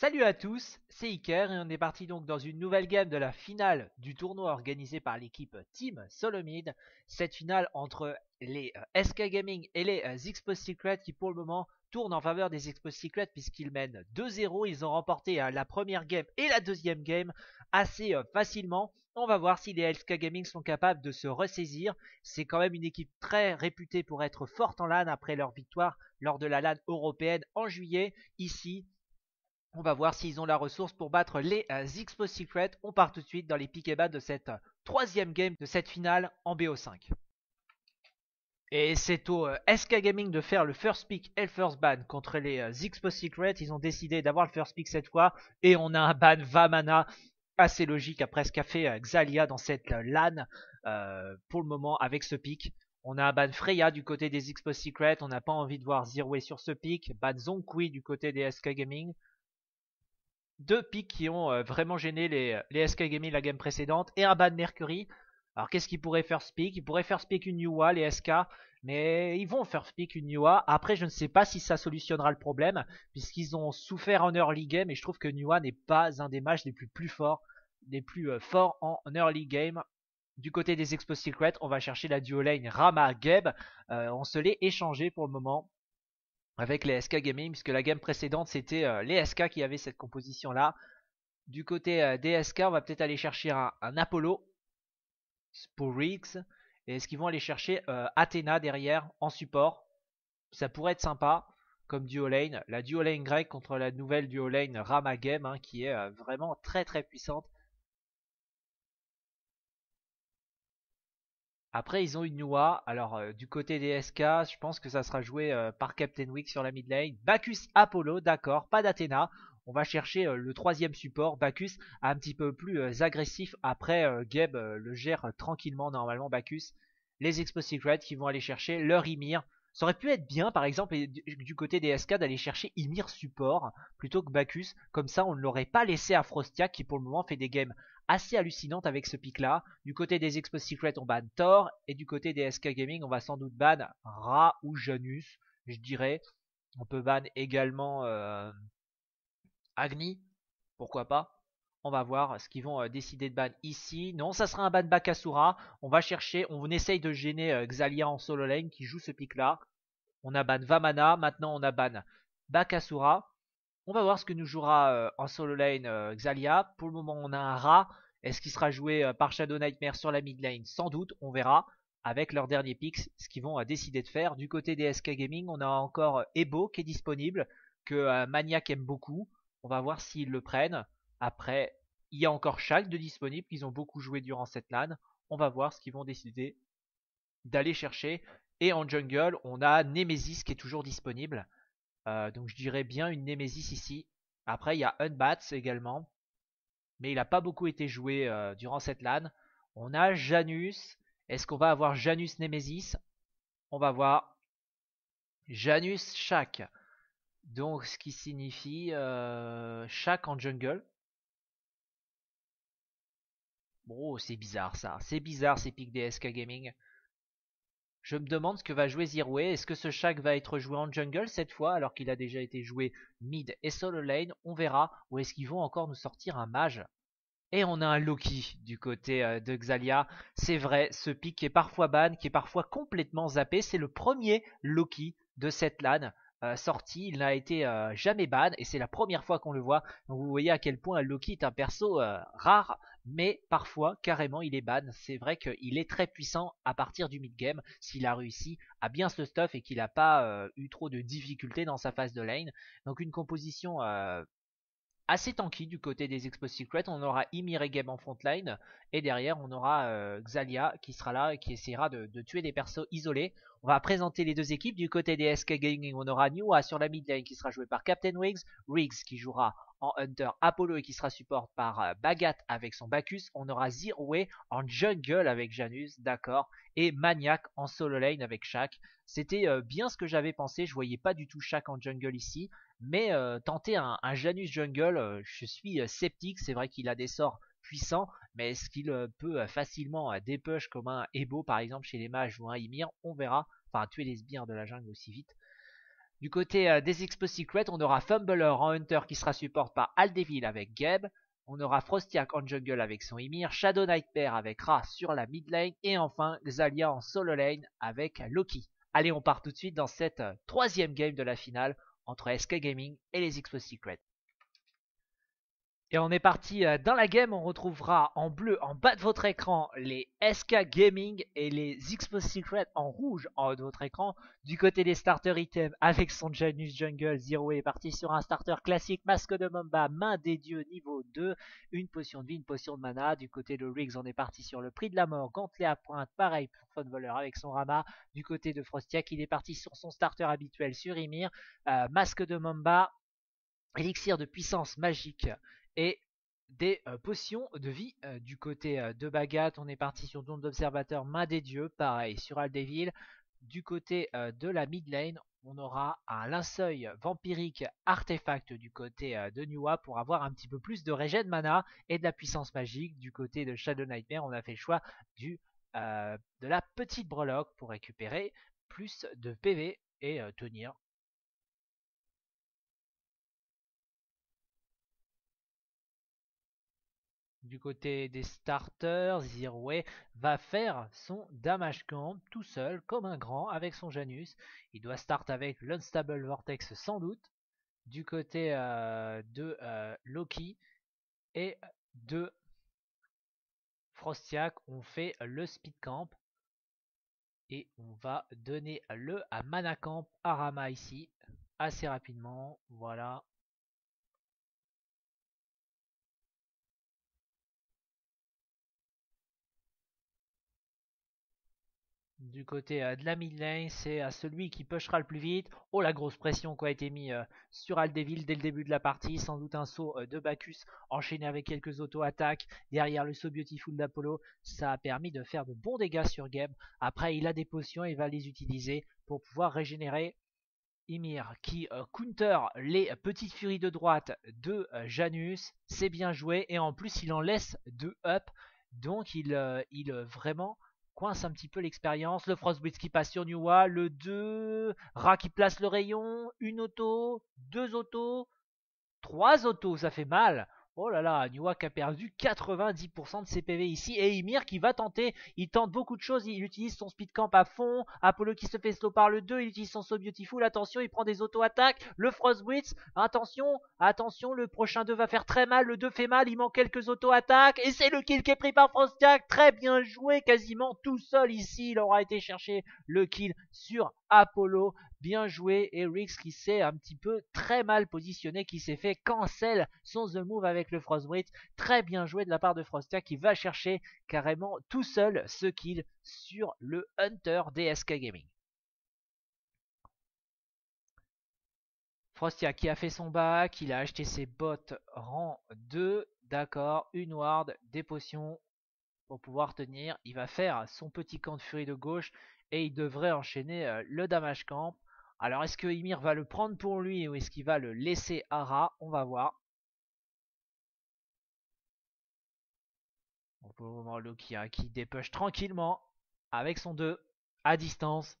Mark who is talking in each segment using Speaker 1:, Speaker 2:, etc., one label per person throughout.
Speaker 1: Salut à tous, c'est Iker et on est parti donc dans une nouvelle game de la finale du tournoi organisé par l'équipe Team Solomid. Cette finale entre les euh, SK Gaming et les euh, Secret qui pour le moment tournent en faveur des Expo Secret puisqu'ils mènent 2-0. Ils ont remporté euh, la première game et la deuxième game assez facilement. On va voir si les SK Gaming sont capables de se ressaisir. C'est quand même une équipe très réputée pour être forte en LAN après leur victoire lors de la LAN européenne en juillet. Ici, on va voir s'ils ont la ressource pour battre les euh, Secret. On part tout de suite dans les pick et de cette euh, troisième game de cette finale en BO5. Et c'est au euh, SK Gaming de faire le first pick et le first ban contre les Expo Secret. Ils ont décidé d'avoir le first pick cette fois. Et on a un ban Vamana assez logique après ce qu'a fait Xalia dans cette LAN pour le moment avec ce pick. On a un ban Freya du côté des Expo Secret. On n'a pas envie de voir Zerway sur ce pick. Ban Zonkui du côté des SK Gaming deux pics qui ont euh, vraiment gêné les, les SK Gaming la game précédente et un ban Mercury. Alors qu'est-ce qu'ils pourraient faire speak Ils pourraient faire speak une Niwa, les SK, mais ils vont faire speak une Niwa. Après, je ne sais pas si ça solutionnera le problème, puisqu'ils ont souffert en early game, et je trouve que Niwa n'est pas un des matchs les plus forts, les plus euh, forts en early game. Du côté des Expo Secret, on va chercher la duo lane Rama Geb. Euh, on se l'est échangé pour le moment avec les SK Gaming, puisque la game précédente c'était euh, les SK qui avaient cette composition là. Du côté des SK, on va peut-être aller chercher un, Apollo pour Riggs. Et est-ce qu'ils vont aller chercher euh, Athena derrière en support? Ça pourrait être sympa comme duo lane. La duo lane grecque contre la nouvelle duo lane Rama Game hein, qui est vraiment très très puissante. Après, ils ont une Nua. Alors, euh, du côté des SK, je pense que ça sera joué euh, par Captain Wick sur la mid lane. Bacchus Apollo, d'accord, pas d'Athéna. On va chercher euh, le troisième support. Bacchus un petit peu plus agressif. Après, Geb le gère tranquillement, normalement, Bacchus. Les Expo Secret qui vont aller chercher leur Ymir. Ça aurait pu être bien, par exemple, du côté des SK, d'aller chercher Ymir support plutôt que Bacchus. Comme ça, on ne l'aurait pas laissé à Frostia, qui pour le moment fait des games assez hallucinantes avec ce pic là. Du côté des Expo Secret, on ban Thor. Et du côté des SK Gaming, on va sans doute ban Ra ou Janus, je dirais. On peut ban également euh, Agni, pourquoi pas? On va voir ce qu'ils vont euh, décider de ban ici. Non, ça sera un ban Bakasura. On va chercher, on essaye de gêner euh, Xalia en solo lane qui joue ce pic là. On a ban Vamana, maintenant on a ban Bakasura. On va voir ce que nous jouera euh, en solo lane Xalia. Pour le moment on a un rat. Est-ce qu'il sera joué par Shadow Nightmare sur la mid lane? Sans doute, on verra avec leur dernier pick ce qu'ils vont décider de faire. Du côté des SK Gaming, on a encore Ebo qui est disponible, que Maniac aime beaucoup. On va voir s'ils le prennent. Après, il y a encore Shaq de disponible qu'ils ont beaucoup joué durant cette LAN. On va voir ce qu'ils vont décider d'aller chercher. Et en jungle, on a Nemesis qui est toujours disponible. Euh, donc je dirais bien une Nemesis ici. Après, il y a Unbats également. Mais il n'a pas beaucoup été joué euh, durant cette LAN. On a Janus. Est-ce qu'on va avoir Janus Nemesis? On va voir. Janus Shaq. Donc ce qui signifie euh, en jungle. Bon, c'est bizarre ça. C'est bizarre ces pics des SK Gaming. Je me demande ce que va jouer Zirway. Est-ce que ce Shaq va être joué en jungle cette fois alors qu'il a déjà été joué mid et solo lane? On verra. Ou est-ce qu'ils vont encore nous sortir un mage? Et on a un Loki du côté euh, de Xalia. C'est vrai, ce pic est parfois ban, qui est parfois complètement zappé. C'est le premier Loki de cette LAN. Euh, sorti, il n'a été euh, jamais ban et c'est la première fois qu'on le voit. Vous voyez à quel point Loki est un perso rare, mais parfois carrément il est ban. C'est vrai qu'il est très puissant à partir du mid-game s'il a réussi à bien se stuff et qu'il n'a pas eu trop de difficultés dans sa phase de lane. Donc une composition assez tanky du côté des Expo Secret. On aura Ymir et en frontline. Et derrière, on aura euh, Xalia qui sera là et qui essaiera de, tuer des persos isolés. On va présenter les deux équipes. Du côté des SK Gaming, on aura Niwa sur la mid lane qui sera joué par Captain Wiggs. Riggs qui jouera en Hunter Apollo et qui sera support par euh, Bagat avec son Bacchus. On aura Zirway en jungle avec Janus, d'accord. Et Maniac en solo lane avec Shaq. C'était euh, bien ce que j'avais pensé. Je voyais pas du tout Shaq en jungle ici. Mais euh, tenter un, Janus jungle, je suis sceptique. C'est vrai qu'il a des sorts puissant, mais est-ce qu'il peut facilement dépush comme un Ebo par exemple chez les mages ou un Ymir? On verra. Enfin, tuer les sbires de la jungle aussi vite. Du côté des Expo Secret, on aura Fumbler en Hunter qui sera support par Aldevil avec Geb. On aura Frostiak en jungle avec son Ymir, Shadow Nightmare avec Ra sur la mid lane et enfin Xalia en solo lane avec Loki. Allez, on part tout de suite dans cette troisième game de la finale entre SK Gaming et les Expo Secret. Et on est parti euh, dans la game, on retrouvera en bleu en bas de votre écran les SK Gaming et les Xbox Secret en rouge en haut de votre écran. Du côté des starter items avec son Janus Jungle, Zero est parti sur un starter classique, Masque de Mamba, Main des Dieux niveau 2, une potion de vie, une potion de mana. Du côté de Riggs, on est parti sur le prix de la mort, gantelet à pointe, pareil pour Funvoler avec son Rama. Du côté de Frostiak, il est parti sur son starter habituel sur Ymir, euh, Masque de Mamba, Elixir de puissance magique et des potions de vie du côté de Bagat. On est parti sur Don d'Observateur, Main des Dieux, pareil sur Aldeville. Du côté de la mid lane, on aura un linceuil vampirique artefact du côté de Niwa pour avoir un petit peu plus de régène mana et de la puissance magique. Du côté de Shadow Nightmare, on a fait le choix du, de la petite breloque pour récupérer plus de PV et tenir Du côté des starters, Zirway va faire son damage camp tout seul, comme un grand, avec son Janus. Il doit start avec l'Unstable Vortex sans doute. Du côté euh, de euh, Loki et de Frostiak, on fait le speed camp. Et on va donner le à Manacamp Arama ici, assez rapidement. Voilà, Du côté euh, de la mid lane, c'est à celui qui pushera le plus vite. Oh la grosse pression qui a été mise euh, sur Aldeville dès le début de la partie. Sans doute un saut euh, de Bacchus enchaîné avec quelques auto-attaques. Derrière le saut Beautiful d'Apollo, ça a permis de faire de bons dégâts sur Game. Après il a des potions et va les utiliser pour pouvoir régénérer Ymir qui counter les petites furies de droite de Janus. C'est bien joué et en plus il en laisse deux up. Donc il, il vraiment coince un petit peu l'expérience. Le Frostblitz qui passe sur Newa. Le 2. Ra qui place le rayon. Une auto. Deux autos. Trois autos. Ça fait mal. Oh là là, Niwak a perdu 90% de ses PV ici. Et Ymir qui va tenter. Il tente beaucoup de choses. Il utilise son speed camp à fond. Apollo qui se fait slow par le 2. Il utilise son So Beautiful. Attention, il prend des auto-attaques. Le Frostblitz. Attention, attention. Le prochain 2 va faire très mal. Le 2 fait mal. Il manque quelques auto-attaques. Et c'est le kill qui est pris par Frostiak. Très bien joué. Quasiment tout seul ici. Il aura été chercher le kill sur Apollo. Bien joué. Rix qui s'est un petit peu très mal positionné, qui s'est fait cancel son The Move avec le Frostbite. Très bien joué de la part de Frostia qui va chercher carrément tout seul ce kill sur le Hunter DSK Gaming. Frostia qui a fait son bac, il a acheté ses bottes rang 2, d'accord, une ward, des potions pour pouvoir tenir. Il va faire son petit camp de furie de gauche et il devrait enchaîner euh, le damage camp. Alors est-ce que Ymir va le prendre pour lui ou est-ce qu'il va le laisser à Ra? On va voir. pour le moment, Loki hein, qui dépush tranquillement avec son 2 à distance.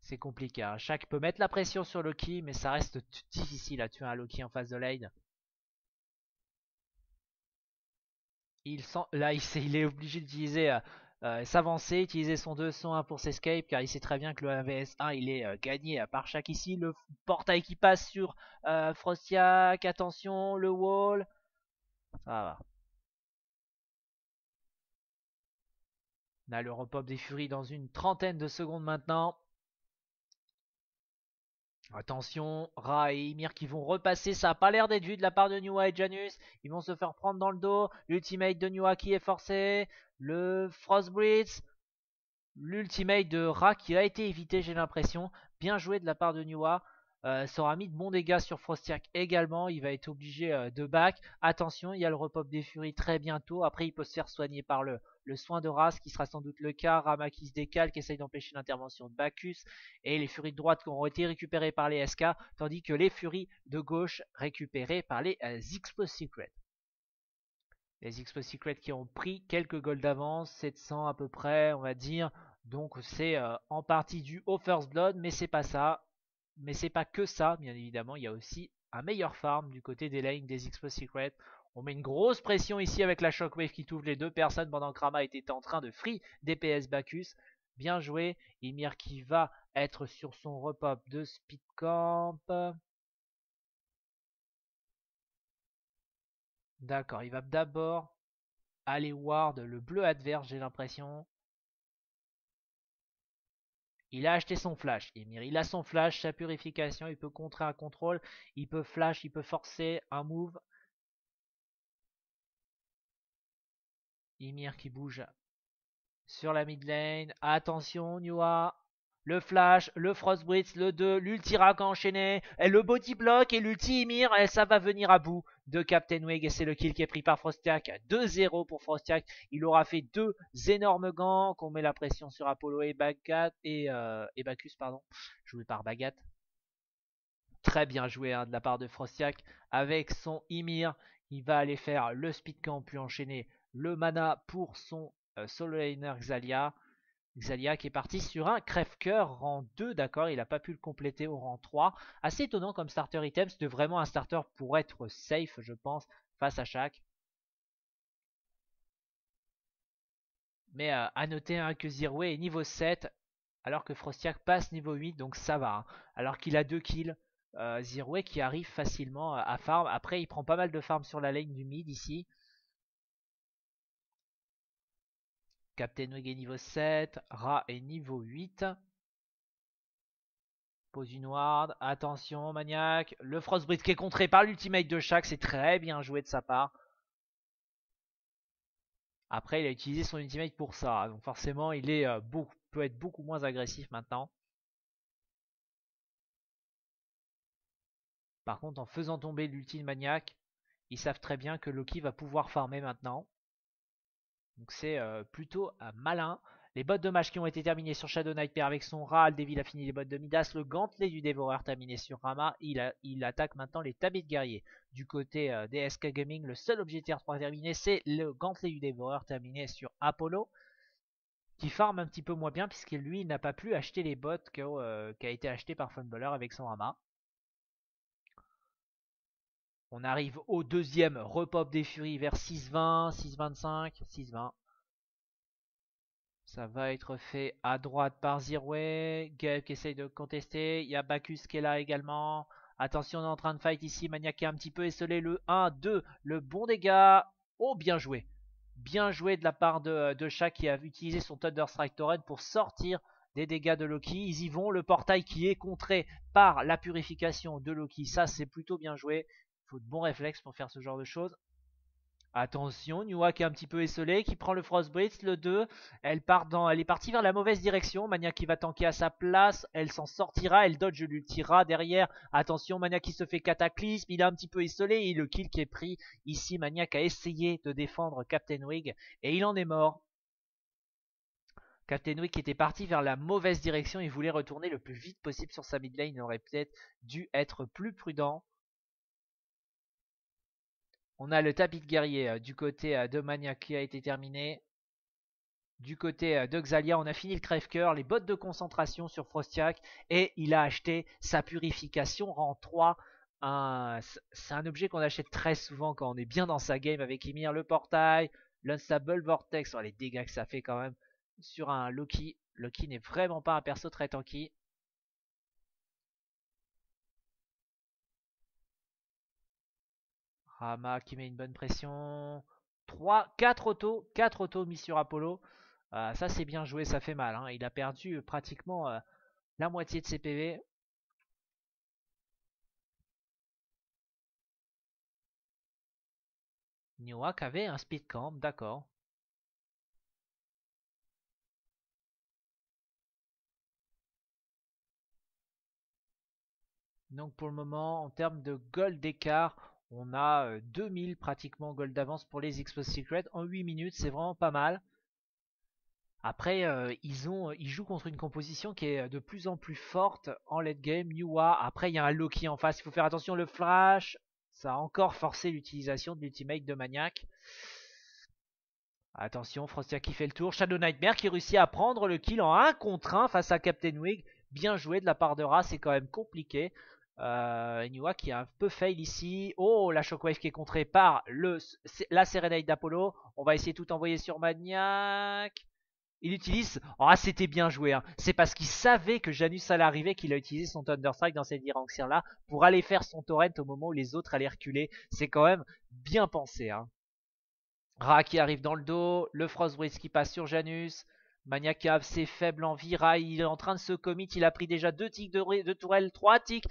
Speaker 1: C'est compliqué. Hein. Peut mettre la pression sur Loki, mais ça reste difficile à tuer un Loki en face de lane. Il sent... Là, il, est obligé d'utiliser euh, s'avancer, utiliser son 2, son 1 pour s'escape, car il sait très bien que le 1vs1 il est euh, gagné par chaque ici. Le portail qui passe sur euh, Frostiak, attention, le wall. Ça va. On a le repop des furies dans une trentaine de secondes maintenant. Attention, Ra et Ymir qui vont repasser, ça a pas l'air d'être vu de la part de Niwa et Janus. Ils vont se faire prendre dans le dos. L'ultimate de Niwa qui est forcé. Le Frostblitz. L'ultimate de Ra qui a été évité, j'ai l'impression. Bien joué de la part de Niwa. Euh, ça aura mis de bons dégâts sur Frostiak également. Il va être obligé euh, de back. Attention, il y a le repop des furies très bientôt. Après, il peut se faire soigner par le, soin de race qui sera sans doute le cas. Rama qui se décale, qui essaye d'empêcher l'intervention de Bacchus. Et les furies de droite qui auront été récupérées par les SK. Tandis que les furies de gauche récupérées par les euh, Secret. Les Expo Secret qui ont pris quelques goals d'avance, 700 à peu près, on va dire. Donc c'est euh, en partie dû au First Blood, mais c'est pas ça. Mais c'est pas que ça, bien évidemment. Il y a aussi un meilleur farm du côté des lanes des Expo Secret. On met une grosse pression ici avec la Shockwave qui touche les deux personnes pendant que Rama était en train de free DPS Bacchus. Bien joué. Ymir qui va être sur son repop de Speed Camp. D'accord, il va d'abord aller ward le bleu adverse, j'ai l'impression. Il a acheté son flash, Emir. Il a son flash, sa purification, il peut contrer un contrôle, il peut flash, il peut forcer un move. Ymir qui bouge sur la mid lane. Attention, Nua. Le flash, le frostbridge, le 2, l'ultirac enchaîné, et le body block et l'ulti Ymir, et ça va venir à bout de Captain Wig et c'est le kill qui est pris par Frostiak. 2-0 pour Frostiak. Il aura fait deux énormes gants qu'on met la pression sur Apollo et Bagat et, euh, Bacchus, pardon, joué par Bagat. Très bien joué hein, de la part de Frostiak avec son Ymir. Il va aller faire le speed camp puis enchaîner le mana pour son euh, Xalia. Xalia qui est parti sur un crève-cœur rang 2, d'accord, il n'a pas pu le compléter au rang 3. Assez étonnant comme starter item, c'est vraiment un starter pour être safe, je pense, face à chaque. Mais euh, à noter que Zirway est niveau 7, alors que Frostiak passe niveau 8, donc ça va. Hein. Alors qu'il a 2 kills, euh, qui arrive facilement euh, à farm. Après, il prend pas mal de farm sur la lane du mid ici. Captain Wig niveau 7. Ra est niveau 8. Pose une ward. Attention, maniaque. Le Frostbreed qui est contré par l'ultimate de chaque. C'est très bien joué de sa part. Après, il a utilisé son ultimate pour ça. Donc forcément, il euh, peut être beaucoup moins agressif maintenant. Par contre, en faisant tomber l'ultime maniaque, ils savent très bien que Loki va pouvoir farmer maintenant. Donc c'est euh, plutôt euh, malin. Les bottes de match qui ont été terminées sur Shadow Nightmare avec son Ral. Devil a fini les bottes de Midas. Le gantelet du dévoreur terminé sur Rama. Il, attaque maintenant les tabis de guerrier. Du côté euh, des SK Gaming, le seul objet tier 3 terminé, c'est le gantelet du dévoreur terminé sur Apollo. Qui farme un petit peu moins bien puisque lui n'a pas pu acheter les bottes qui a été acheté par Funballer avec son Rama. On arrive au deuxième repop des Furies vers 6-20, 6-25, 6-20. Ça va être fait à droite par Zirway. Gale qui essaye de contester. Il y a Bacchus qui est là également. Attention, on est en train de fight ici. Maniac est un petit peu esselé. Le 1, 2. Le bon dégât. Oh, bien joué. Bien joué de la part de, de qui a utilisé son Thunder Strike Torrent pour sortir des dégâts de Loki. Ils y vont. Le portail qui est contré par la purification de Loki. Ça, c'est plutôt bien joué faut de bons réflexes pour faire ce genre de choses. Attention, Nua qui est un petit peu esselé, qui prend le Frostblitz, le 2. Elle, part dans, elle est partie vers la mauvaise direction. Mania qui va tanker à sa place. Elle s'en sortira. Elle dodge l'ultira derrière. Attention, Mania qui se fait cataclysme. Il est un petit peu esselé. Et le kill qui est pris ici. Mania a essayé de défendre Captain Wig. Et il en est mort. Captain Wig était parti vers la mauvaise direction. Il voulait retourner le plus vite possible sur sa mid lane. Il aurait peut-être dû être plus prudent. On a le tapis de guerrier euh, du côté euh, de Maniac qui a été terminé. Du côté euh, de Xalia, on a fini le crève-cœur, les bottes de concentration sur Frostiak et il a acheté sa purification rang 3. C'est un objet qu'on achète très souvent quand on est bien dans sa game avec Ymir, le portail, l'Unstable Vortex, oh, les dégâts que ça fait quand même sur un Loki. Loki n'est vraiment pas un perso très tanky. Rama qui met une bonne pression. 3, 4 autos, 4 autos mis sur Apollo. Euh, ça c'est bien joué, ça fait mal. Hein. Il a perdu euh, pratiquement euh, la moitié de ses PV. Newak avait un speed camp, d'accord. Donc pour le moment, en termes de gold d'écart, on a 2000 pratiquement gold d'avance pour les Expo Secret en 8 minutes, c'est vraiment pas mal. Après, ils, ont, ils jouent contre une composition qui est de plus en plus forte en late game. Yua, après il y a un Loki en face, il faut faire attention, le flash, ça a encore forcé l'utilisation de l'ultimate de Maniac. Attention, Frostia qui fait le tour. Shadow Nightmare qui réussit à prendre le kill en 1 contre 1 face à Captain Wig. Bien joué de la part de Ra, c'est quand même compliqué. Euh, qui a un peu fail ici. Oh, la Shockwave qui est contrée par le, la Serenade d'Apollo. On va essayer tout envoyer sur Maniac. Il utilise... Ah, c'était bien joué. Hein. C'est parce qu'il savait que Janus allait arriver qu'il a utilisé son Thunderstrike dans cette direction-là pour aller faire son torrent au moment où les autres allaient reculer. C'est quand même bien pensé. Hein. Ra qui arrive dans le dos. Le Frostbreeze qui passe sur Janus. Maniac a assez faible en vie. Ra, il est en train de se commit. Il a pris déjà deux tics de, de tourelle, trois tics.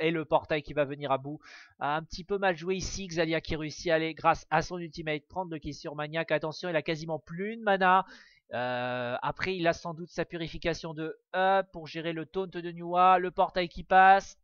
Speaker 1: Et le portail qui va venir à bout. un petit peu mal joué ici. Xalia qui réussit à aller, grâce à son ultimate, prendre le qui sur Maniac. Attention, il a quasiment plus de mana. Euh, après, il a sans doute sa purification de E pour gérer le taunt de Nua, le portail qui passe.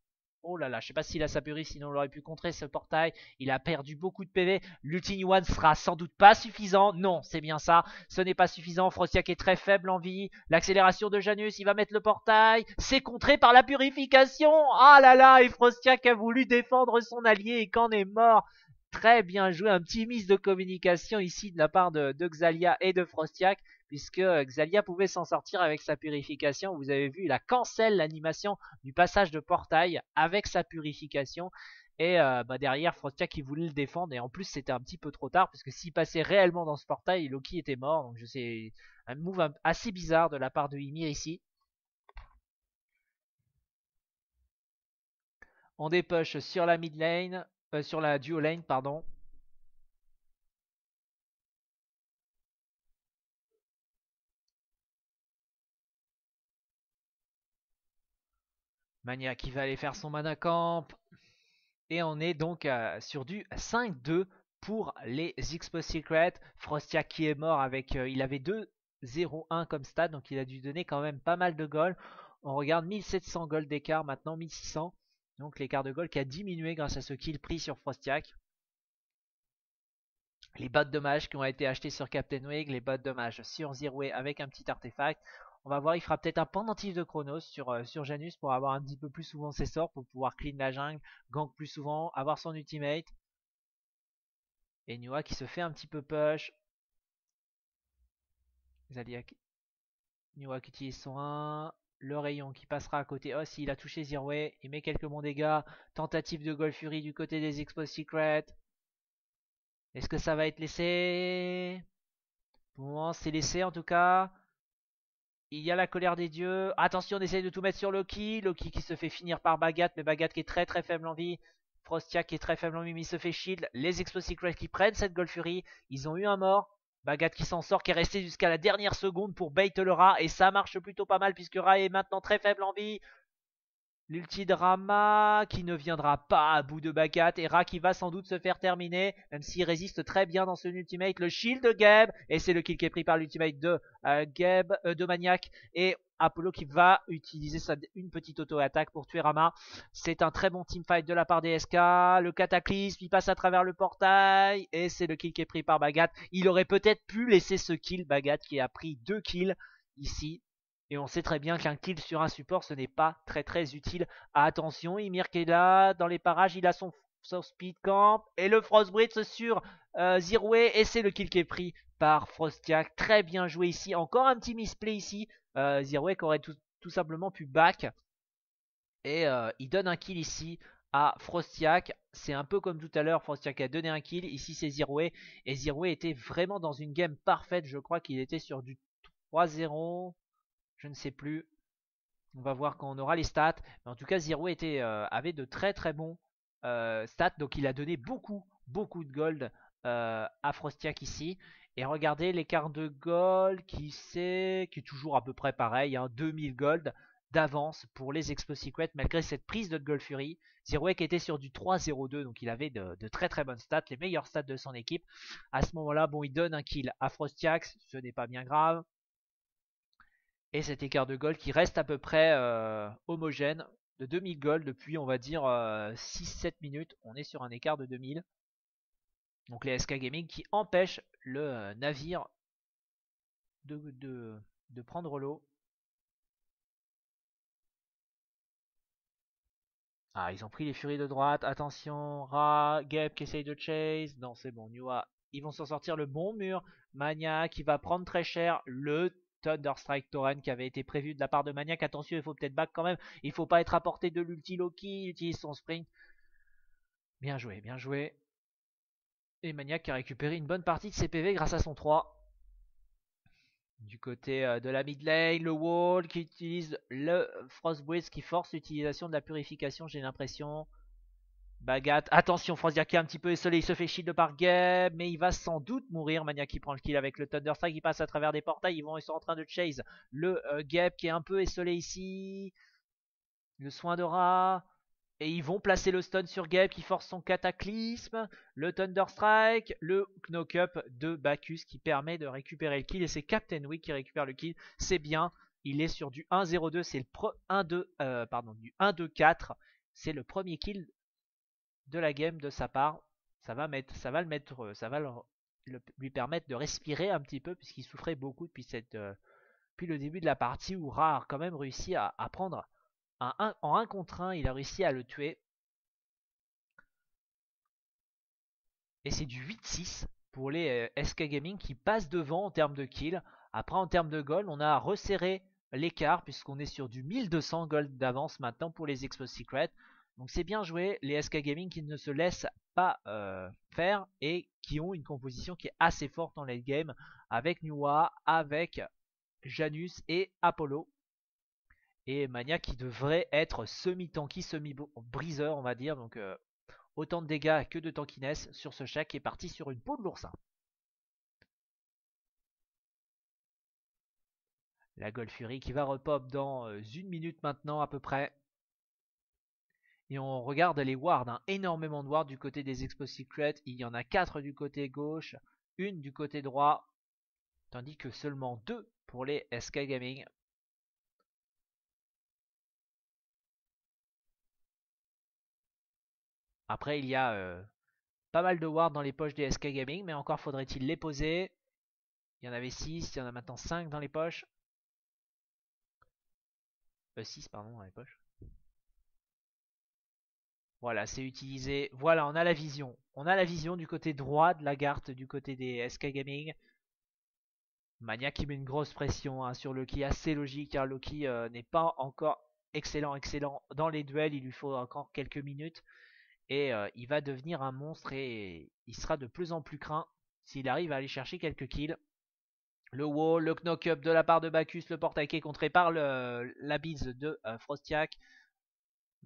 Speaker 1: Oh là là, je sais pas s'il a sa purif, sinon on aurait pu contrer ce portail. Il a perdu beaucoup de PV. L'ulti One sera sans doute pas suffisant. Non, c'est bien ça. Ce n'est pas suffisant. Frostiak est très faible en vie. L'accélération de Janus, il va mettre le portail. C'est contré par la purification. Ah là là, et Frostiak a voulu défendre son allié et qu'en est mort. Très bien joué. Un petit miss de communication ici de la part de, de Xalia et de Frostiak puisque euh, Xalia pouvait s'en sortir avec sa purification. Vous avez vu, il a cancel l'animation du passage de portail avec sa purification. Et euh, bah, derrière, Frostia qui voulait le défendre. Et en plus, c'était un petit peu trop tard. Puisque s'il passait réellement dans ce portail, Loki était mort. Donc je sais, un move assez bizarre de la part de Ymir ici. On dépush sur la mid lane, euh, sur la duo lane, pardon. Mania qui va aller faire son mana camp. Et on est donc euh, sur du 5-2 pour les Expo Secret. Frostia qui est mort avec... Euh, il avait 2-0-1 comme stade, donc il a dû donner quand même pas mal de gold. On regarde 1700 gold d'écart maintenant, 1600. Donc l'écart de gold qui a diminué grâce à ce kill pris sur Frostiak. Les bottes de mage qui ont été achetés sur Captain Wig, les bottes de mage sur Zerway avec un petit artefact. On va voir, il fera peut-être un pendentif de Chronos sur, euh, sur Janus pour avoir un petit peu plus souvent ses sorts, pour pouvoir clean la jungle, gank plus souvent, avoir son ultimate. Et Nua qui se fait un petit peu push. Zaliak. Nua qui utilise son 1. Le rayon qui passera à côté. Oh, s'il a touché Zerway, il met quelques bons dégâts. Tentative de Gold Fury du côté des Expos Secret. Est-ce que ça va être laissé? Bon, c'est laissé en tout cas. Il y a la colère des dieux. Attention, on essaye de tout mettre sur Loki. Loki qui se fait finir par Bagat, mais Bagat qui est très très faible en vie. Frostia qui est très faible en vie, mais il se fait shield. Les Explosive qui prennent cette Gold Fury. Ils ont eu un mort. Bagat qui s'en sort, qui est resté jusqu'à la dernière seconde pour bait le rat. Et ça marche plutôt pas mal puisque Ra est maintenant très faible en vie. L'ultidrama qui ne viendra pas à bout de Bagat et Ra qui va sans doute se faire terminer même s'il résiste très bien dans son ultimate le shield de Geb et c'est le kill qui est pris par l'ultimate de euh, Geb euh, de Maniac et Apollo qui va utiliser une petite auto-attaque pour tuer Rama. C'est un très bon teamfight de la part des SK le cataclysme il passe à travers le portail et c'est le kill qui est pris par Bagat. Il aurait peut-être pu laisser ce kill Bagat qui a pris deux kills ici et on sait très bien qu'un kill sur un support, ce n'est pas très très utile. Attention, Ymir qui est là, dans les parages, il a son, speed camp. Et le Frostbridge sur euh, et c'est le kill qui est pris par Frostiak. Très bien joué ici. Encore un petit misplay ici. Euh, qui aurait tout, simplement pu back. Et euh, il donne un kill ici à Frostiak. C'est un peu comme tout à l'heure, Frostiak a donné un kill. Ici c'est Zirway. Et Zirway était vraiment dans une game parfaite. Je crois qu'il était sur du 3-0 je ne sais plus. On va voir quand on aura les stats. Mais en tout cas, Zero euh, avait de très très bons euh, stats. Donc il a donné beaucoup, beaucoup de gold euh, à Frostiak ici. Et regardez l'écart de gold qui, c'est, qui est toujours à peu près pareil. Hein, 2000 gold d'avance pour les Expos Secret malgré cette prise de Gold Fury. Qui était sur du 3-0-2 donc il avait de, très très bonnes stats, les meilleures stats de son équipe. À ce moment-là, bon, il donne un kill à Frostiak, ce n'est pas bien grave. Et cet écart de gold qui reste à peu près euh, homogène de 2000 gold depuis on va dire 6-7 euh, minutes. On est sur un écart de 2000. Donc les SK Gaming qui empêchent le euh, navire de, de, prendre l'eau. Ah, ils ont pris les furies de droite. Attention, Ra, Gap qui essaye de chase. Non, c'est bon. Nua Ils vont s'en sortir le bon mur. Mania qui va prendre très cher le Thunderstrike Torrent qui avait été prévu de la part de Maniac. Attention, il faut peut-être back quand même. Il faut pas être à portée de l'ulti Loki. Il utilise son sprint. Bien joué, bien joué. Et Maniac a récupéré une bonne partie de ses PV grâce à son 3. Du côté euh, de la mid lane, le wall qui utilise le Frostbreeze qui force l'utilisation de la purification, j'ai l'impression. Bagat, attention, est un petit peu esselé, il se fait shield par Geb, mais il va sans doute mourir. Mania qui prend le kill avec le Thunderstrike, il passe à travers des portails, ils, vont, sont en train de chase le euh, Geb qui est un peu esselé ici. Le soin de rat. Et ils vont placer le stun sur Geb qui force son cataclysme, le Thunderstrike, le Knock-up de Bacchus qui permet de récupérer le kill. Et c'est Captain Wick qui récupère le kill. C'est bien. Il est sur du 1-0-2, c'est le 1-2, euh, pardon, du 1-2-4. C'est le premier kill de la game de sa part. Ça va, mettre, ça va euh, ça va lui permettre de respirer un petit peu puisqu'il souffrait beaucoup depuis, euh, le début de la partie où Ra a quand même réussi à, prendre un, en 1 contre 1, il a réussi à le tuer. Et c'est du 8-6 pour les euh, SK Gaming qui passent devant en termes de kills. Après en termes de gold, on a resserré l'écart puisqu'on est sur du 1200 gold d'avance maintenant pour les Expo Secret. Donc c'est bien joué, les SK Gaming qui ne se laissent pas euh, faire et qui ont une composition qui est assez forte dans late game avec Nuwa, avec Janus et Apollo. Et Mania qui devrait être semi-tanky, semi-briseur on va dire. Donc euh, autant de dégâts que de tankiness sur ce chat qui est parti sur une peau de l'oursin. La Gold Fury qui va repop dans euh, une minute maintenant à peu près. Et on regarde les wards, hein. énormément de wards du côté des Expo Secret. Il y en a 4 du côté gauche, une du côté droit, tandis que seulement 2 pour les SK Gaming. Après, il y a euh, pas mal de wards dans les poches des SK Gaming, mais encore faudrait-il les poser. Il y en avait 6, il y en a maintenant 5 dans les poches. Euh, 6 pardon dans les poches. Voilà, c'est utilisé. Voilà, on a la vision. On a la vision du côté droit de la carte, du côté des SK Gaming. Mania qui met une grosse pression hein, sur Loki, assez logique car Loki euh, n'est pas encore excellent, excellent dans les duels. Il lui faut encore quelques minutes et euh, il va devenir un monstre et il sera de plus en plus craint s'il arrive à aller chercher quelques kills. Le wall, le knock-up de la part de Bacchus, le est contré par la bise de euh, Frostiak.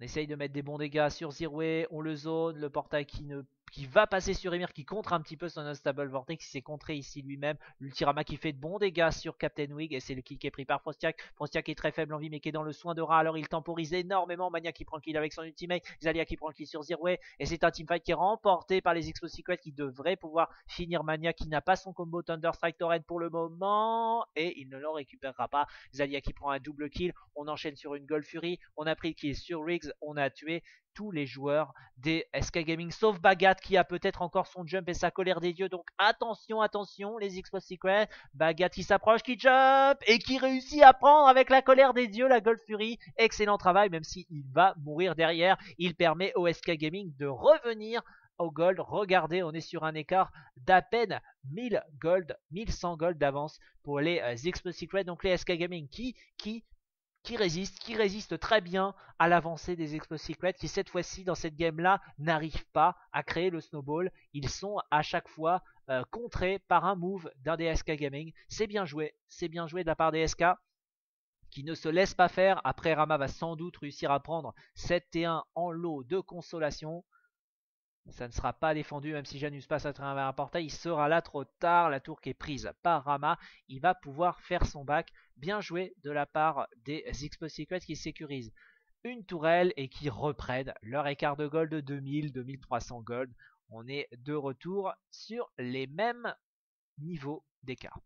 Speaker 1: On essaye de mettre des bons dégâts sur Zirway, on le zone, le portail qui ne qui va passer sur Emir, qui contre un petit peu son Unstable Vortex, qui s'est contré ici lui-même. L'Ultirama qui fait de bons dégâts sur Captain Wig, et c'est le kill qui est pris par Frostiak. Frostiak est très faible en vie, mais qui est dans le soin de rat, alors il temporise énormément. Mania qui prend le kill avec son ultimate, Zalia qui prend le kill sur Zirway, et c'est un teamfight qui est remporté par les Expo Secret qui devrait pouvoir finir Mania qui n'a pas son combo Thunder Strike Torrent pour le moment, et il ne le récupérera pas. Zalia qui prend un double kill, on enchaîne sur une Gold Fury, on a pris le kill sur Riggs, on a tué tous les joueurs des SK Gaming, sauf Bagat qui a peut-être encore son jump et sa colère des dieux. Donc attention, attention, les Expo Secret. Bagat qui s'approche, qui jump et qui réussit à prendre avec la colère des dieux la Gold Fury. Excellent travail, même s'il va mourir derrière. Il permet au SK Gaming de revenir au gold. Regardez, on est sur un écart d'à peine 1000 gold, 1100 gold d'avance pour les euh, Expo Secret. Donc les SK Gaming qui qui résiste, qui résiste très bien à l'avancée des Expo Secret, qui cette fois-ci dans cette game-là n'arrivent pas à créer le snowball. Ils sont à chaque fois euh, contrés par un move d'un des SK Gaming. C'est bien joué, c'est bien joué de la part des SK qui ne se laisse pas faire. Après, Rama va sans doute réussir à prendre 7 T1 en lot de consolation. Ça ne sera pas défendu, même si Janus passe à travers un portail. Il sera là trop tard. La tour qui est prise par Rama. Il va pouvoir faire son bac. Bien joué de la part des Expo Secrets qui sécurisent une tourelle et qui reprennent leur écart de gold de 2000-2300 gold. On est de retour sur les mêmes niveaux d'écart.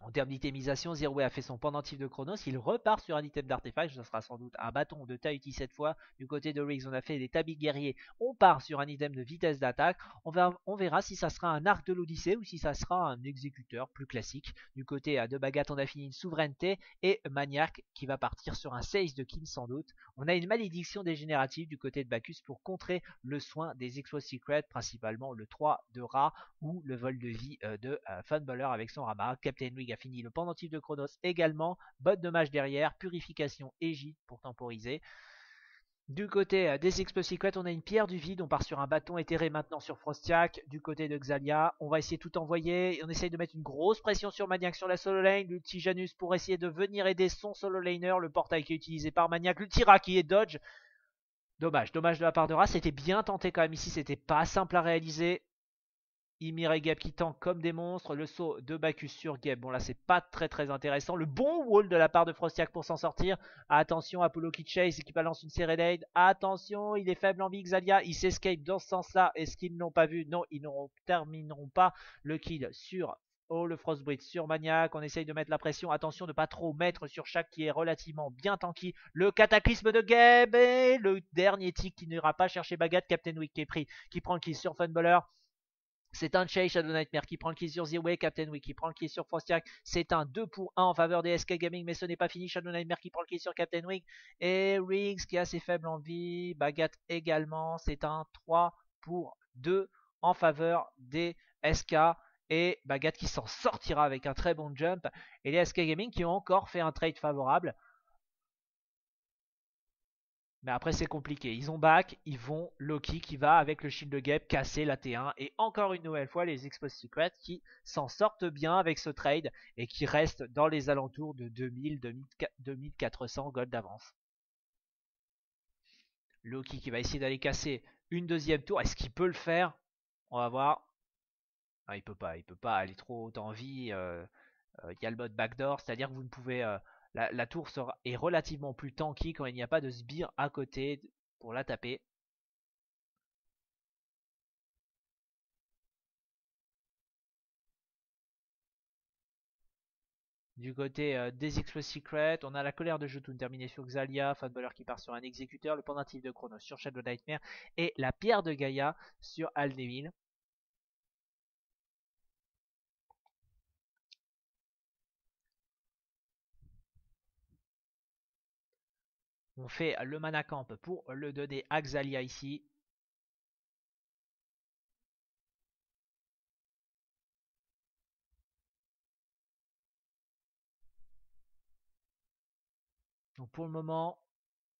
Speaker 1: En termes d'itemisation, Zerway a fait son pendentif de Chronos. Il repart sur un item d'artefact. Ce sera sans doute un bâton de Tahiti cette fois. Du côté de Riggs, on a fait des tabis guerriers. On part sur un item de vitesse d'attaque. On, verra si ça sera un arc de l'Odyssée ou si ça sera un exécuteur plus classique. Du côté de Bagat, on a fini une souveraineté. Et Maniac qui va partir sur un 16 de Kin sans doute. On a une malédiction dégénérative du côté de Bacchus pour contrer le soin des Expo Secrets, principalement le 3 de Ra ou le vol de vie euh, de euh, Funballer avec son Rama. Captain Wig a fini le pendentif de Chronos également. Botte de mage derrière, purification et pour temporiser. Du côté euh, des Explosives on a une pierre du vide. On part sur un bâton éthéré maintenant sur Frostiak. Du côté de Xalia, on va essayer tout envoyer. On essaye de mettre une grosse pression sur Maniac sur la solo lane. L'ulti Janus pour essayer de venir aider son solo laner. Le portail qui est utilisé par Maniac. L'ultira qui est dodge. Dommage, dommage de la part de Ra. C'était bien tenté quand même ici. C'était pas simple à réaliser. Ymir et Geb qui tankent comme des monstres. Le saut de Bacchus sur Geb. Bon là c'est pas très très intéressant. Le bon wall de la part de Frostiak pour s'en sortir. Attention Apollo qui chase et qui balance une Serenade. Attention il est faible en vie Xalia. Il s'escape dans ce sens là. Est-ce qu'ils n'ont pas vu? Non ils ne termineront pas le kill sur Oh le Frostbreed sur Maniac, on essaye de mettre la pression, attention de pas trop mettre sur chaque qui est relativement bien tanky. Le cataclysme de Geb et le dernier tick qui n'ira pas chercher Bagat, Captain Wick qui qui prend le kill sur Funballer. C'est un Chase Shadow Nightmare qui prend le kill sur Zero Captain Wick qui prend le kill sur Frostiak. C'est un 2 pour 1 en faveur des SK Gaming, mais ce n'est pas fini. Shadow Nightmare qui prend le kill sur Captain Wick. Et Riggs qui est assez faible en vie. Bagat également. C'est un 3 pour 2 en faveur des SK. Et Bagat qui s'en sortira avec un très bon jump. Et les SK Gaming qui ont encore fait un trade favorable. Mais après c'est compliqué. Ils ont back, ils vont Loki qui va avec le shield de Gap casser la T1. Et encore une nouvelle fois les Expos Secrets qui s'en sortent bien avec ce trade et qui restent dans les alentours de 2000-2400 gold d'avance. Loki qui va essayer d'aller casser une deuxième tour. Est-ce qu'il peut le faire? On va voir. Ah, il peut pas, il peut pas aller trop haut en vie. Euh, euh, il y a le mode backdoor, c'est-à-dire que vous ne pouvez euh, la, tour est relativement plus tanky quand il n'y a pas de sbire à côté pour la taper. Du côté euh, des Explosive Secret, on a la colère de Jotun terminée sur Xalia, Fanballer qui part sur un exécuteur, le pendentif de Chronos sur Shadow Nightmare et la pierre de Gaïa sur Aldemir. On fait le mana camp pour le donner à Xalia ici. Donc pour le moment,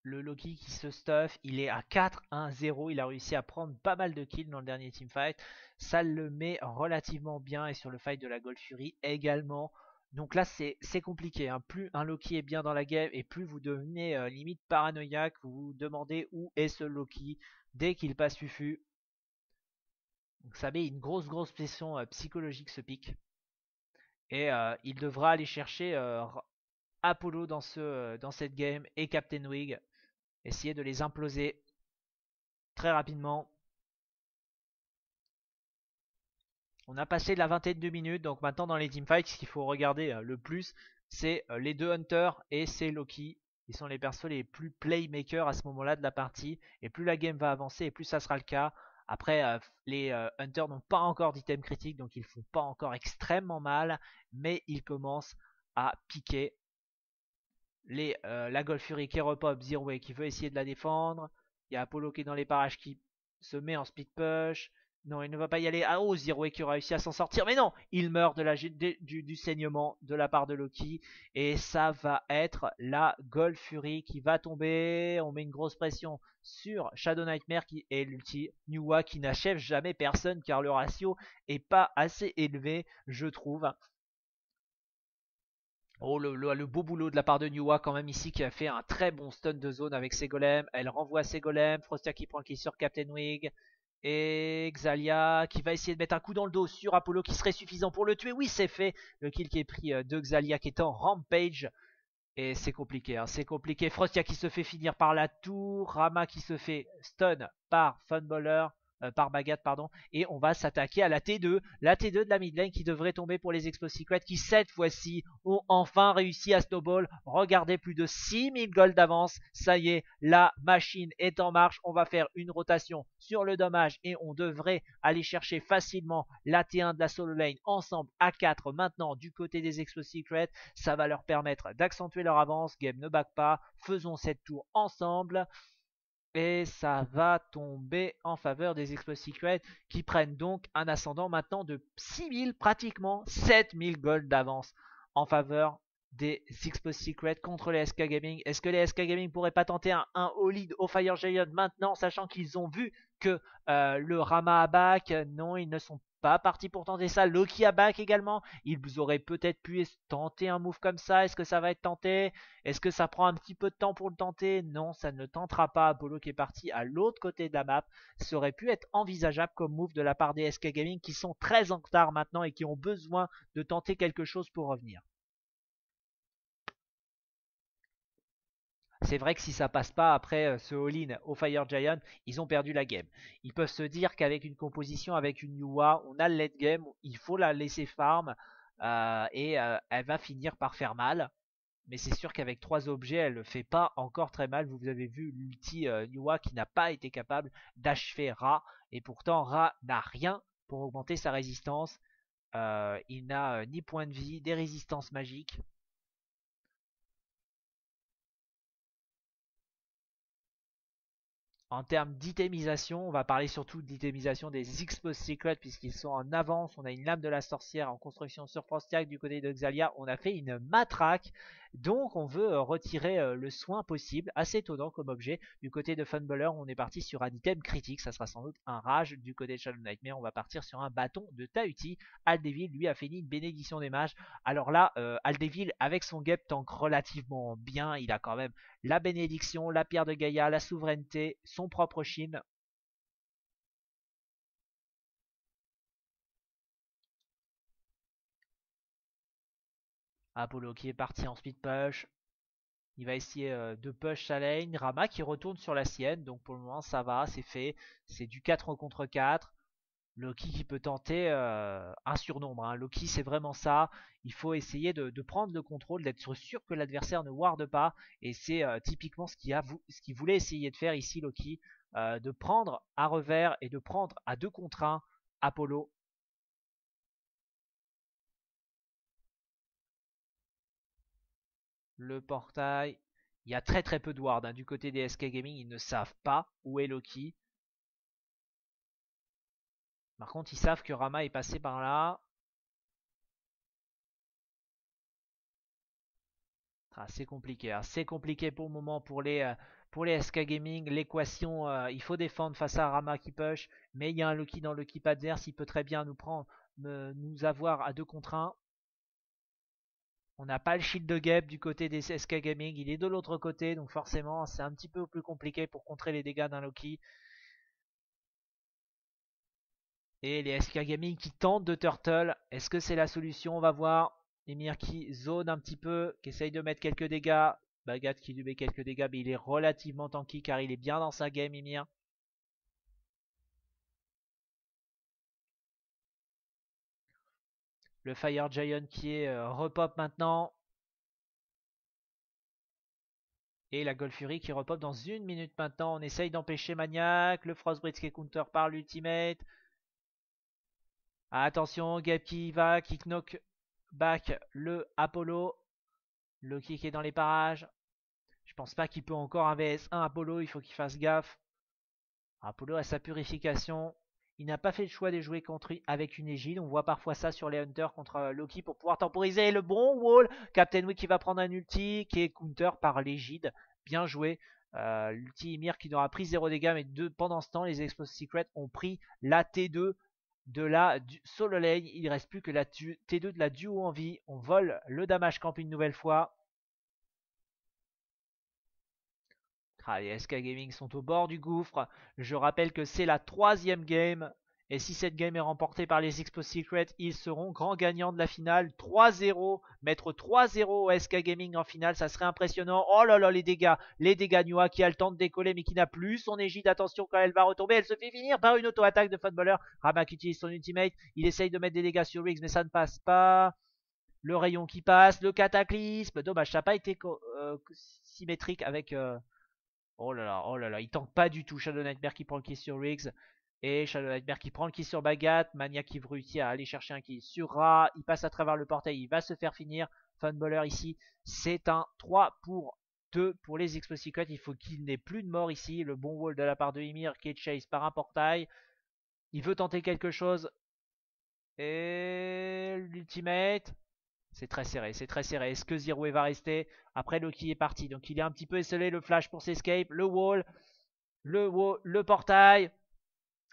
Speaker 1: le Loki qui se stuff, il est à 4-1-0. Il a réussi à prendre pas mal de kills dans le dernier teamfight. Ça le met relativement bien. Et sur le fight de la Gold Fury également. Donc là, c'est compliqué. Hein. Plus un Loki est bien dans la game et plus vous devenez euh, limite paranoïaque. Vous vous demandez où est ce Loki dès qu'il passe Fufu. Donc ça met une grosse grosse pression euh, psychologique ce pic. Et euh, il devra aller chercher Apollo dans, ce, dans cette game et Captain Wig. Essayer de les imploser très rapidement. On a passé la vingtaine de minutes, donc maintenant dans les teamfights, ce qu'il faut regarder euh, le plus, c'est euh, les deux Hunters et c'est Loki. Ils sont les persos les plus playmakers à ce moment-là de la partie. Et plus la game va avancer, et plus ça sera le cas. Après, euh, les Hunters n'ont pas encore d'item critique, donc ils font pas encore extrêmement mal. Mais ils commencent à piquer. La Golf Fury qui repop, Zero qui veut essayer de la défendre. Il y a Apollo qui dans les parages qui se met en split push. Non, il ne va pas y aller. Ah oh, Zero qui réussi à s'en sortir. Mais non, il meurt du, saignement de la part de Loki. Et ça va être la Gold Fury qui va tomber. On met une grosse pression sur Shadow Nightmare qui est l'ulti. Nuwa qui n'achève jamais personne car le ratio est pas assez élevé, je trouve. Oh, le, le, beau boulot de la part de Nuwa quand même ici qui a fait un très bon stun de zone avec ses golems. Elle renvoie ses golems. Frostia qui prend le kill sur Captain Wig. Et Xalia qui va essayer de mettre un coup dans le dos sur Apollo qui serait suffisant pour le tuer. Oui, c'est fait. Le kill qui est pris euh, de Xalia qui est en rampage. Et c'est compliqué, hein. c'est compliqué. Frostia qui se fait finir par la tour. Rama qui se fait stun par Funballer. Euh, par Bagat, pardon. Et on va s'attaquer à la T2, la T2 de la mid lane qui devrait tomber pour les Expos Secret qui cette fois-ci ont enfin réussi à snowball. Regardez, plus de 6000 gold d'avance. Ça y est, la machine est en marche. On va faire une rotation sur le dommage et on devrait aller chercher facilement la T1 de la solo lane ensemble à 4 maintenant du côté des Expos Secret. Ça va leur permettre d'accentuer leur avance. Game ne back pas. Faisons cette tour ensemble. Et ça va tomber en faveur des Exploits Secret qui prennent donc un ascendant maintenant de 6000, pratiquement 7000 gold d'avance en faveur des Exploits Secret contre les SK Gaming. Est-ce que les SK Gaming pourraient pas tenter un, un all-lead au Fire Giant maintenant, sachant qu'ils ont vu que euh, le Rama a back Non, ils ne sont pas parti pour tenter ça. Loki a back également. Ils auraient peut-être pu tenter un move comme ça. Est-ce que ça va être tenté? Est-ce que ça prend un petit peu de temps pour le tenter? Non, ça ne tentera pas. Apollo qui est parti à l'autre côté de la map. Ça aurait pu être envisageable comme move de la part des SK Gaming qui sont très en retard maintenant et qui ont besoin de tenter quelque chose pour revenir. C'est vrai que si ça passe pas après euh, ce all-in au Fire Giant, ils ont perdu la game. Ils peuvent se dire qu'avec une composition, avec une Yuwa, on a le late game, il faut la laisser farm euh, et euh, elle va finir par faire mal. Mais c'est sûr qu'avec trois objets, elle ne fait pas encore très mal. Vous avez vu l'ulti Yuwa qui n'a pas été capable d'achever Ra. Et pourtant, Ra n'a rien pour augmenter sa résistance. il n'a ni point de vie, des résistances magiques. En termes d'itemisation, on va parler surtout d'itemisation des Expose Secrets puisqu'ils sont en avance. On a une lame de la sorcière en construction sur Frostiac du côté de Xalia. On a fait une matraque. Donc on veut euh, retirer euh, le soin possible. Assez étonnant comme objet. Du côté de Funballer, on est parti sur un item critique. Ça sera sans doute un rage. Du côté de Shadow Nightmare, on va partir sur un bâton de Tahuti. Aldeville, lui, a fini une bénédiction des mages. Alors là, euh, Aldeville, avec son gap, tank relativement bien. Il a quand même la bénédiction, la pierre de Gaïa, la souveraineté, son propre Chine. Apollo qui est parti en speed push. Il va essayer euh, de push sa lane. Rama qui retourne sur la sienne. Donc pour le moment ça va, c'est fait. C'est du 4 contre 4. Loki qui peut tenter euh, un surnombre. Hein. Loki c'est vraiment ça. Il faut essayer de, prendre le contrôle, d'être sûr que l'adversaire ne ward pas. Et c'est euh, typiquement ce qu'il voulait essayer de faire ici Loki. de prendre à revers et de prendre à 2 contre 1 Apollo le portail. Il y a très très peu de ward hein. du côté des SK Gaming, ils ne savent pas où est Loki. Par contre, ils savent que Rama est passé par là. Ah, c'est compliqué, hein. c'est compliqué pour le moment pour les, euh, pour SK Gaming. L'équation, euh, il faut défendre face à Rama qui push, mais il y a un Loki dans l'équipe adverse, il peut très bien nous prendre, nous avoir à 2 contre 1. On n'a pas le shield de Geb du côté des SK Gaming, il est de l'autre côté, donc forcément c'est un petit peu plus compliqué pour contrer les dégâts d'un Loki. Et les SK Gaming qui tentent de turtle, est-ce que c'est la solution? On va voir. Emir qui zone un petit peu, qui essaye de mettre quelques dégâts. Bagat qui lui met quelques dégâts, mais il est relativement tanky car il est bien dans sa game, Emir. Le Fire Giant qui est euh, repop maintenant. Et la Gold Fury qui repop dans une minute maintenant. On essaye d'empêcher Maniac. Le Frostbridge qui est counter par l'ultimate. Attention, Gap qui va, qui knock back le Apollo. Loki qui est dans les parages. Je pense pas qu'il peut encore un VS1 Apollo, il faut qu'il fasse gaffe. Apollo a sa purification. Il n'a pas fait le choix de jouer contre avec une égide. On voit parfois ça sur les Hunters contre euh, Loki pour pouvoir temporiser le bon wall. Captain Wick qui va prendre un ulti qui est counter par l'égide. Bien joué. Euh, l'ulti qui n'aura pris 0 dégâts. Mais pendant ce temps, les Explosive Secrets ont pris la T2 de la solo lane. Il ne reste plus que la T2 de la duo en vie. On vole le damage camp une nouvelle fois. Ah, les SK Gaming sont au bord du gouffre. Je rappelle que c'est la troisième game Et si cette game est remportée par les Expo Secret, ils seront grands gagnants de la finale. 3-0, mettre 3-0 au SK Gaming en finale, ça serait impressionnant. Oh là là, les dégâts, les dégâts Nua qui a le temps de décoller mais qui n'a plus son égide. Attention quand elle va retomber, elle se fait finir par une auto-attaque de Footballer. Ramak utilise son ultimate, il essaye de mettre des dégâts sur Riggs mais ça ne passe pas. Le rayon qui passe, le cataclysme. Dommage, ça n'a pas été euh, symétrique avec... Euh, oh là là, oh là là, il tank pas du tout. Shadow Nightmare qui prend le kill sur Riggs. Et Shadow Nightmare qui prend le kill sur Bagat. Mania qui réussit à aller chercher un kill sur Ra. Il passe à travers le portail. Il va se faire finir. Funballer ici. C'est un 3 pour 2 pour les Explosive Il faut qu'il n'ait plus de mort ici. Le bon wall de la part de Ymir qui est chase par un portail. Il veut tenter quelque chose. Et l'ultimate. C'est très serré, c'est très serré. Est-ce que Zero va rester? Après Loki est parti. Donc il est un petit peu esselé. Le flash pour s'escape. Le wall. Le wall. Le portail.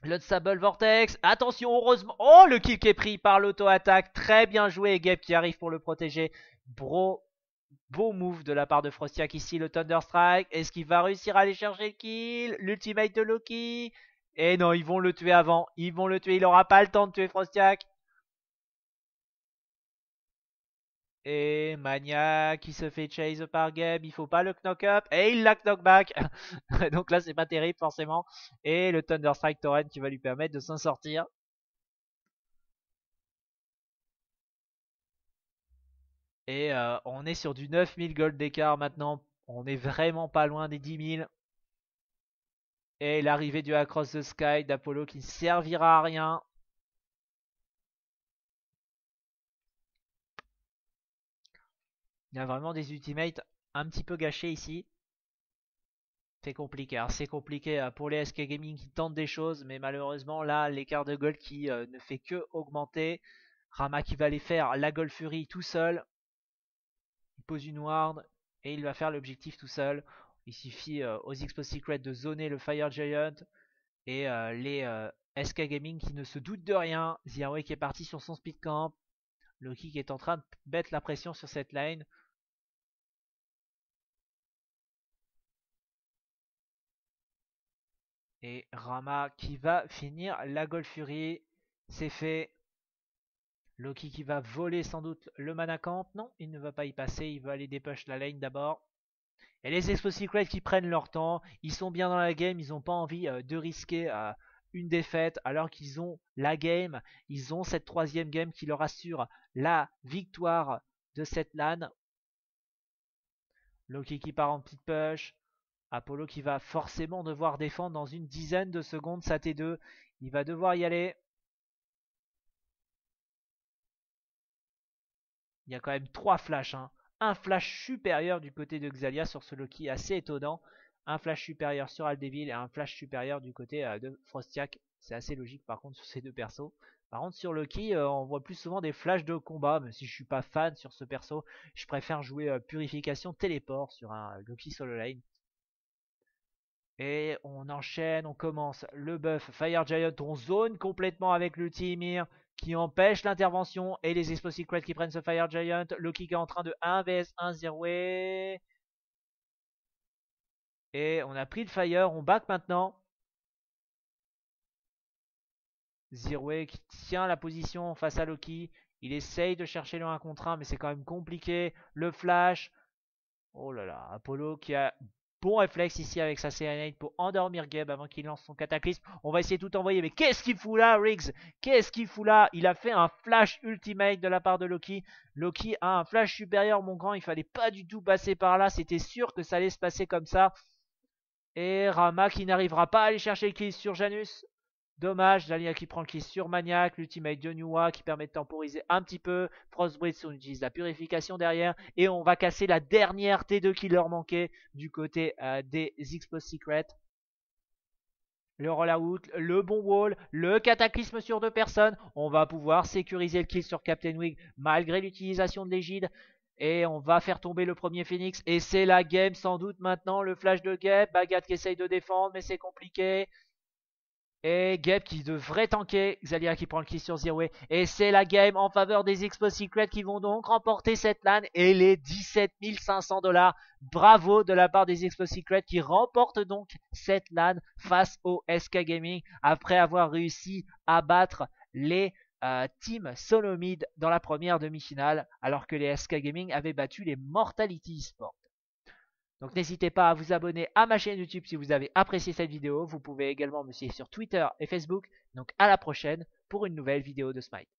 Speaker 1: Le Sable Vortex. Attention, heureusement. Oh, le kill qui est pris par l'auto-attaque. Très bien joué. Gabe qui arrive pour le protéger. Bro. Beau move de la part de Frostiak ici, le Thunder Strike. Est-ce qu'il va réussir à aller chercher le kill L'ultimate de Loki? Et non, ils vont le tuer avant. Ils vont le tuer. Il n'aura pas le temps de tuer Frostiak. Et Mania qui se fait chase par Gabe, il faut pas le knock up. Et il la knock back. Donc là c'est pas terrible forcément. Et le Thunder Strike Torrent qui va lui permettre de s'en sortir. Et euh, on est sur du 9000 gold d'écart maintenant. On est vraiment pas loin des 10 000. Et l'arrivée du Across the Sky d'Apollo qui ne servira à rien. Il y a vraiment des ultimates un petit peu gâchés ici. C'est compliqué. c'est compliqué euh, pour les SK Gaming qui tentent des choses, mais malheureusement là, l'écart de gold qui euh, ne fait que augmenter. Rama qui va aller faire la Gold Fury tout seul. Il pose une ward et il va faire l'objectif tout seul. Il suffit euh, aux Expo Secret de zoner le Fire Giant et les SK Gaming qui ne se doutent de rien. Zero qui est parti sur son speed camp. Loki qui est en train de mettre la pression sur cette line. Et Rama qui va finir la Gold Fury. C'est fait. Loki qui va voler sans doute le mana camp. Non, il ne va pas y passer. Il va aller dépush la lane d'abord. Et les Expo Secret qui prennent leur temps. Ils sont bien dans la game. Ils n'ont pas envie euh, de risquer euh, une défaite alors qu'ils ont la game. Ils ont cette troisième game qui leur assure la victoire de cette LAN. Loki qui part en petite push. Apollo qui va forcément devoir défendre dans une dizaine de secondes sa T2. Il va devoir y aller. Il y a quand même trois flashs. Hein. Un flash supérieur du côté de Xalia sur ce Loki assez étonnant. Un flash supérieur sur Aldeville et un flash supérieur du côté euh, de Frostiak. C'est assez logique par contre sur ces deux persos. Par contre sur Loki, euh, on voit plus souvent des flashs de combat, même si je suis pas fan sur ce perso. Je préfère jouer euh, Purification Téléport sur un Loki solo lane. Et on enchaîne, on commence le buff Fire Giant, on zone complètement avec le Timir qui empêche l'intervention et les Explosive Secrets qui prennent ce Fire Giant. Loki qui est en train de 1 vs 1 0 Et on a pris le Fire, on back maintenant. Zirway qui tient la position face à Loki. Il essaye de chercher le 1 contre 1, mais c'est quand même compliqué. Le flash. Oh là là, Apollo qui a Bon réflexe ici avec sa Serenade pour endormir Gabe avant qu'il lance son cataclysme. On va essayer de tout envoyer. Mais qu'est-ce qu'il fout là, Riggs? Qu'est-ce qu'il fout là? Il a fait un flash ultimate de la part de Loki. Loki a un flash supérieur, mon grand. Il fallait pas du tout passer par là. C'était sûr que ça allait se passer comme ça. Et Rama qui n'arrivera pas à aller chercher le kill sur Janus. Dommage, Dalia qui prend le kill sur Maniac, l'ultimate de Nuwa qui permet de temporiser un petit peu. Frostbridge, on utilise la purification derrière. Et on va casser la dernière T2 qui leur manquait du côté euh, des Xplos Secret. Le rollout, le bon wall, le cataclysme sur deux personnes. On va pouvoir sécuriser le kill sur Captain Wig malgré l'utilisation de l'égide. Et on va faire tomber le premier Phoenix. Et c'est la game sans doute maintenant. Le flash de Gap. Bagat qui essaye de défendre mais c'est compliqué. Et Gap qui devrait tanker. Xalia qui prend le kill sur Zerway. Et c'est la game en faveur des Expo Secret qui vont donc remporter cette LAN et les 17 500 dollars. Bravo de la part des Expo Secret qui remportent donc cette LAN face au SK Gaming après avoir réussi à battre les euh, Team Solomid dans la première demi-finale alors que les SK Gaming avaient battu les Mortality Sport. Donc n'hésitez pas à vous abonner à ma chaîne YouTube si vous avez apprécié cette vidéo. Vous pouvez également me suivre sur Twitter et Facebook. Donc à la prochaine pour une nouvelle vidéo de Smite.